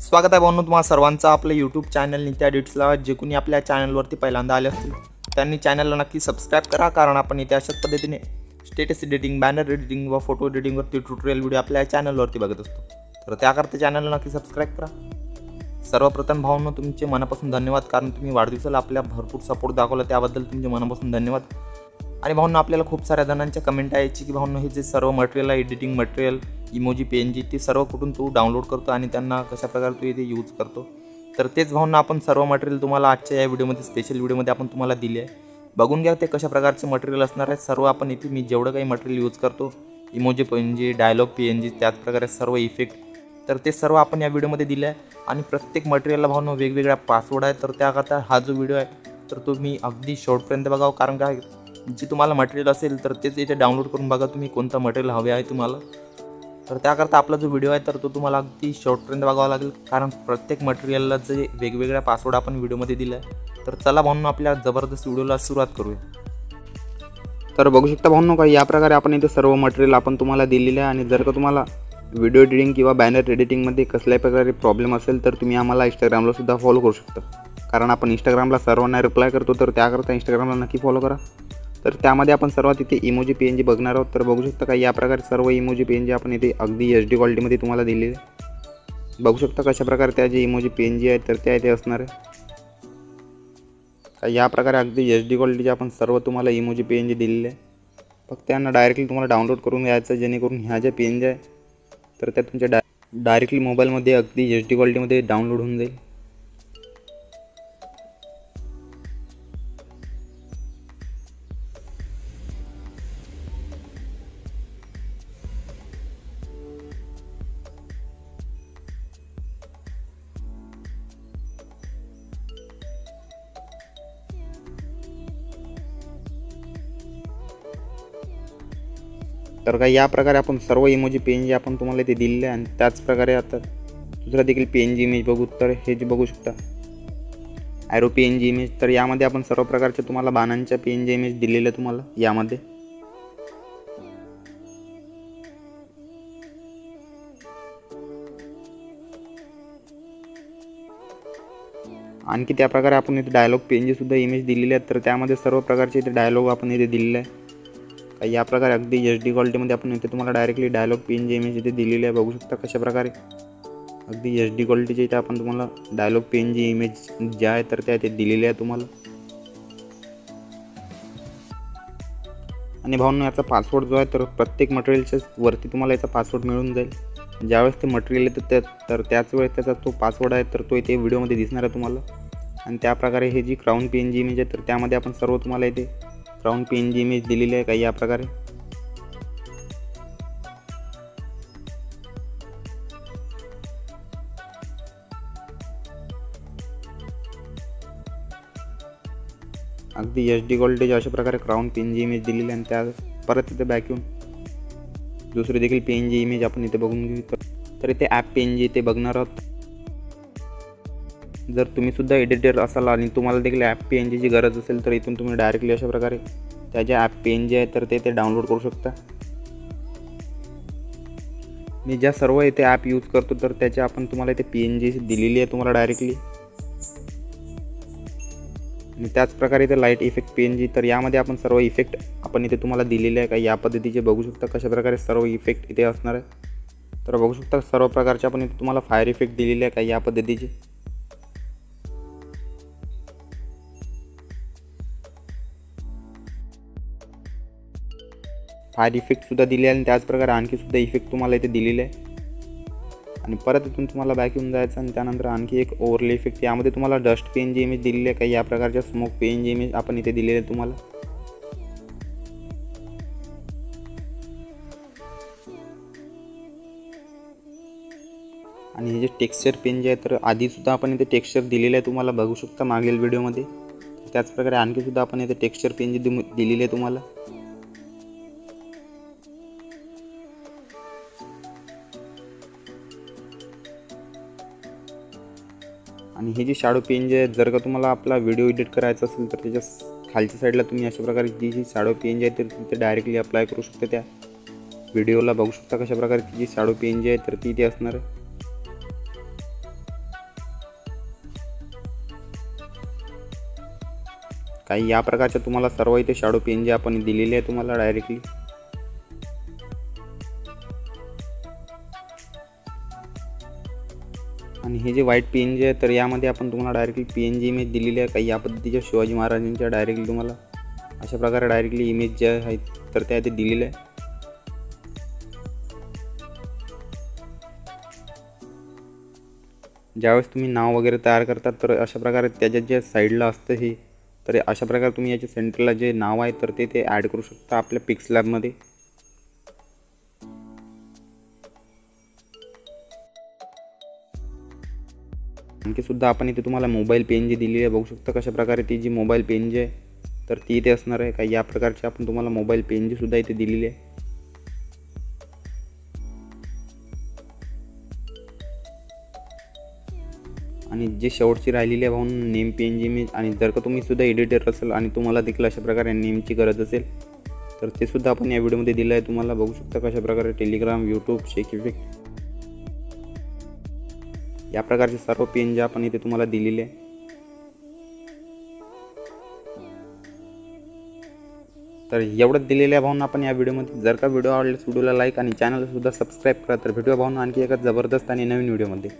स्वागत आहे भाऊंनो तुम्हाला सर्वांचं आपलं यूट्यूब चॅनल नित्या डिट्सला जे कोणी आपल्या चॅनलवरती पहिल्यांदा आले असतील त्यांनी चॅनलला नक्की सबस्क्राईब करा कारण आपण इथे अशाच पद्धतीने स्टेटस एडिटिंग बॅनर एडिटिंग व फोटो एडिटिंगवरती ट्युटोरियल व्हिडिओ आपल्या चॅनलवरती बघत असतो. तर त्याकरता चॅनलला नक्की सबस्क्राईब करा. सर्वप्रथम भावनं तुमचे मनापासून धन्यवाद कारण तुम्ही वाढदिवसाला आपल्या भरपूर सपोर्ट दाखवला त्याबद्दल तुमचे मनापासून धन्यवाद. आणि भाऊंना आपल्याला खूप साऱ्या जणांच्या कमेंट यायची की भाऊंना हे जे सर्व मटेरियल आहे editing material emoji P N G ते सर्व कुठून तू डाउनलोड करतो आणि त्यांना कशा प्रकारे तू इथे यूज करतो? तर तेच भाऊंना आपण सर्व मटेरियल तुम्हाला आजच्या या व्हिडिओमध्ये स्पेशल व्हिडिओमध्ये आपण तुम्हाला दिले आहे. बघून घ्या ते कशा प्रकारचे मटेरियल असणार आहे सर्व आपण इथे मी जेवढं काही मटेरियल यूज करतो emoji P N G dialogue P N G त्याचप्रकारे सर्व इफेक्ट तर ते सर्व आपण या व्हिडिओमध्ये दिले आहे. आणि प्रत्येक मटेरियलला भावनं वेगवेगळा पासवर्ड आहे तर त्याकरता हा जो व्हिडिओ आहे तर तो मी अगदी शेवटपर्यंत बघावं. कारण काय जे तुम्हाला मटेरियल असेल तर तेच इथे डाउनलोड करून बघा तुम्ही कोणतं मटेरियल हवे आहे तुम्हाला. तर त्याकरता आपला जो व्हिडिओ आहे तर तो तुम्हाला अगदी शॉर्टपर्यंत बघावा लागेल. कारण प्रत्येक मटेरियलला जे वेगवेगळ्या पासवर्ड आपण व्हिडिओमध्ये दिला आहे तर चला म्हणून आपल्या जबरदस्त व्हिडिओला सुरुवात करूया. तर बघू शकता भाऊ का या प्रकारे आपण इथे सर्व मटेरियल आपण तुम्हाला दिलेलं आहे. आणि जर का तुम्हाला व्हिडिओ एडिटिंग किंवा बॅनर एडिटिंगमध्ये कसल्याही प्रकारे प्रॉब्लेम असेल तर तुम्ही आम्हाला इंस्टाग्रामला सुद्धा फॉलो करू शकता. कारण आपण इंस्टाग्रामला सर्वांना रिप्लाय करतो तर त्याकरता इंस्टाग्रामला नक्की फॉलो करा. तर त्यामध्ये आपण सर्वात इथे इमोजी पी एन जी बघणार आहोत. तर बघू शकता का या प्रकारे सर्व इमोजी पी एन जी आपण इथे अगदी एच डी क्वालिटीमध्ये तुम्हाला दिलेले आहे बघू शकता कशा प्रकारे त्या जे इमोजी पी एन जी आहेत तर त्या इथे असणार आहे या प्रकारे अगदी एच डी क्वालिटीचे आपण सर्व तुम्हाला इमोजी पी एन जी दिलेले आहे फक्त त्यांना डायरेक्टली तुम्हाला डाउनलोड करून घ्यायचं जेणेकरून ह्या ज्या पी एन जी आहे तर त्या तुमच्या डाय डायरेक्टली मोबाईलमध्ये अगदी एच डी क्वालिटीमध्ये डाउनलोड होऊन जाईल. तर काय या प्रकारे आपण सर्व इमोजी पेन जी आपण तुम्हाला इथे दिलेले आहे आणि त्याच प्रकारे आता दुसरा देखील पेन जी इमेज बघू तर हे जे बघू शकता. Arrow P N G image तर यामध्ये आपण सर्व प्रकारचे तुम्हाला बाणांच्या पी एन जी इमेज दिलेल्या तुम्हाला यामध्ये. आणखी त्या प्रकारे आपण इथे डायलॉग पी एन इमेज दिलेले आहेत तर त्यामध्ये सर्व प्रकारचे इथे डायलॉग आपण इथे दिलेले आहे. या प्रकारे अगदी एच डी क्वालिटीमध्ये आपण इथे तुम्हाला directly dialogue P N G image इथे दिलेली आहे बघू शकता कशा प्रकारे. अगदी एच डी क्वालिटीचे इथे आपण तुम्हाला dialogue P N G image ज्या आहे तर त्या इथे दिलेल्या आहे तुम्हाला. आणि भावना याचा पासवर्ड जो आहे तर प्रत्येक मटेरियलच्या वरती तुम्हाला याचा पासवर्ड मिळून जाईल. ज्यावेळेस ते मटेरियल येतं त्या तर त्याच वेळेस त्याचा तो पासवर्ड आहे तर तो इथे व्हिडिओमध्ये दिसणार आहे तुम्हाला. आणि त्याप्रकारे हे जी crown P N G image आहे तर त्यामध्ये आपण सर्व तुम्हाला इथे क्राऊन पी जी इमेज दिलेली आहे काही या प्रकारे? अगदी एच डी क्वालिटीच्या अशा प्रकारे crown P N G image दिलेली आहे आणि त्या परत इथे बॅक येऊन दुसरी देखील पी एन जी इमेज आपण इथे बघून घेऊ. तर इथे ॲप पी एन जी इथे बघणार आहोत. जर तुम्ही सुद्धा एडिटर असाल आणि तुम्हाला देखील ॲप पी एन जीची गरज असेल तर इथून तुम्ही डायरेक्टली अशा प्रकारे त्याचे ॲप पी एन जी आहे तर ते ते डाउनलोड करू शकता. मी ज्या सर्व इथे ॲप यूज करतो तर त्याचे आपण तुम्हाला इथे पी एन जी दिलेली आहे तुम्हाला डायरेक्टली आणि त्याचप्रकारे इथे light effect P N G तर यामध्ये आपण सर्व इफेक्ट आपण इथे तुम्हाला दिलेले आहे. का या पद्धतीचे बघू शकता कशा प्रकारे सर्व इफेक्ट इथे असणार आहे. तर बघू शकता सर्व प्रकारचे आपण इथे तुम्हाला फायर इफेक्ट दिलेले आहे का या पद्धतीचे. फायर इफेक्टसुद्धा दिले आणि त्याचप्रकारे आणखीसुद्धा इफेक्ट तुम्हाला इथे दिलेले आहे. आणि परत इथून तुम्हाला बॅक येऊन जायचं आणि त्यानंतर आणखी एक ओव्हरले इफेक्ट यामध्ये तुम्हाला डस्ट पेन जी इमेज दिलेली आहे काही या प्रकारच्या स्मोक पेन जी इमेज आपण इथे दिलेले आहे तुम्हाला. आणि हे जे टेक्स्चर पेन जे आहे तर आधीसुद्धा आपण इथे टेक्स्चर दिलेलं आहे तुम्हाला. बघू शकता मागील व्हिडिओमध्ये त्याचप्रकारे आणखीसुद्धा आपण इथे टेक्स्चर पेन जी दिलेली आहे तुम्हाला. आणि हे जे शाडो पेन जे आहे जर का तुम्हाला आपला व्हिडिओ एडिट करायचा असेल तर त्याच्या खालच्या साईडला तुम्ही अशा प्रकारे जी जी शाडो पेन जी आहे तर तिथे डायरेक्टली अप्लाय करू शकता त्या व्हिडिओला बघू शकता कशा प्रकारे ती जी शाडो पी एन जी आहे तर ती इथे असणार आहे. काही या प्रकारच्या तुम्हाला सर्व इथे शाडो पेन जे आपण दिलेले आहे तुम्हाला डायरेक्टली आणि हे जे व्हाईट पी एन जी आहे तर यामध्ये आपण तुम्हाला directly P N G image दिलेली आहे काही या पद्धतीच्या शिवाजी महाराजांच्या डायरेक्टली तुम्हाला अशा प्रकारे डायरेक्टली इमेज जे आहेत तर त्या इथे दिलेल्या आहे ज्यावेळेस तुम्ही नाव वगैरे तयार करतात तर अशा प्रकारे त्याच्या ज्या साईडला असतं हे तर अशा प्रकारे तुम्ही याच्या सेंटरला जे नाव आहे तर ते ते ॲड करू शकता आपल्या पिक्स लॅबमध्ये आणखी सुद्धा आपण इथे तुम्हाला मोबाईल पेन जी दिलेली आहे बघू शकता कशा प्रकारे ती जी मोबाईल पेन जी आहे तर ती इथे असणार आहे. काही या प्रकारची आपण तुम्हाला मोबाईल पेन जी सुद्धा इथे दिलेली आहे. आणि जे शेवटची राहिलेली आहे भाऊन नेम पी एन जी मी आणि जर का तुम्ही सुद्धा एडिटर असेल आणि तुम्हाला देखील अशा प्रकारे नेमची गरज असेल तर ते सुद्धा आपण या व्हिडिओमध्ये दिलं आहे. तुम्हाला बघू शकता कशा प्रकारे टेलिग्राम यूट्यूब शेक इफेक्ट या प्रकारचे सर्व पी एन आपण इथे तुम्हाला दिलेले आहे. तर एवढंच दिलेल्या भावना आपण या व्हिडिओमध्ये. जर का व्हिडिओ आवडल्यास व्हिडिओला लाईक आणि चॅनलसुद्धा सबस्क्राईब करा. तर भेटूया भावना आणखी एका जबरदस्त आणि नवीन व्हिडिओमध्ये.